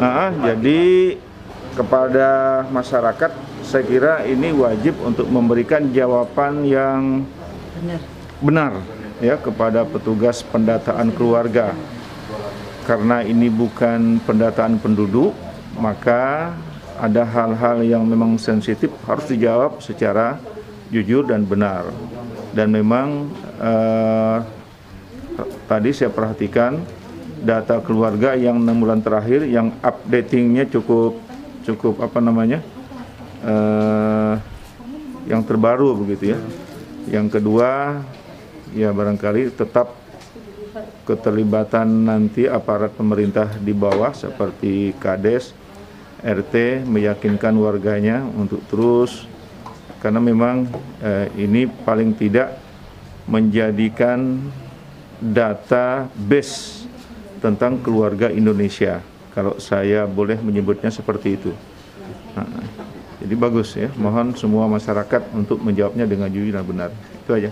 Ah, jadi kepada masyarakat saya kira ini wajib untuk memberikan jawaban yang Benar. benar ya kepada petugas pendataan keluarga. Karena ini bukan pendataan penduduk, maka ada hal-hal yang memang sensitif harus dijawab secara jujur dan benar. Dan memang eh, tadi saya perhatikan data keluarga yang enam bulan terakhir yang updatingnya cukup cukup apa namanya eh, yang terbaru begitu ya. Yang kedua ya barangkali tetap keterlibatan nanti aparat pemerintah di bawah seperti Kades, RT meyakinkan warganya untuk terus karena memang eh, ini paling tidak menjadikan data base tentang keluarga Indonesia. Kalau saya boleh menyebutnya seperti itu. Nah, jadi bagus ya. Mohon semua masyarakat untuk menjawabnya dengan jujur dan benar. Itu aja.